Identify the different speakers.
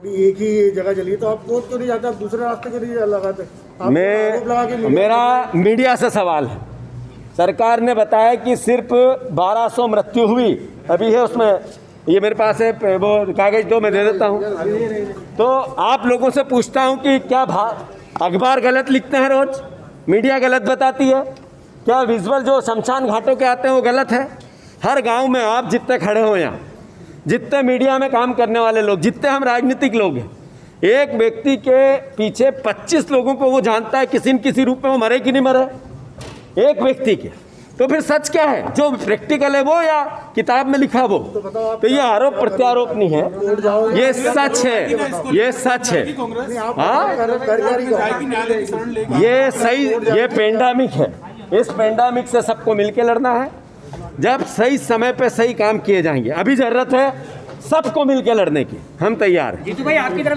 Speaker 1: अभी एक ही जगह चली तो आप कोर्ट क्यों नहीं जाते? आप दूसरे रास्ते क्यों नहीं लगाते।
Speaker 2: मैं मेरा मीडिया से सवाल है। सरकार ने बताया कि सिर्फ़ 1200 मृत्यु हुई अभी है उसमें। ये मेरे पास है वो कागज़ दो मैं दे देता हूँ। तो आप लोगों से पूछता हूँ कि क्या भा अखबार गलत लिखते हैं रोज? मीडिया गलत बताती है? क्या विजुअल जो शमशान घाटों के आते हैं वो गलत है? हर गाँव में आप जितने खड़े हो यहाँ। जितने मीडिया में काम करने वाले लोग, जितने हम राजनीतिक लोग हैं, एक व्यक्ति के पीछे 25 लोगों को वो जानता है किसी न किसी रूप में वो मरे कि नहीं मरे। एक व्यक्ति के। तो फिर सच क्या है? जो प्रैक्टिकल है वो या किताब में लिखा वो? तो ये आरोप प्रत्यारोप नहीं है। ये सच है। ये सच है। हो? ये सही, ये पेंडामिक है। इस पेंडामिक से सबको मिलके लड़ना है। जब सही समय पे सही काम किए जाएँगे, अभी ज़रूरत है सबको मिलकर लड़ने की। हम तैयार हैं।
Speaker 3: भाई, आपकी तरफ़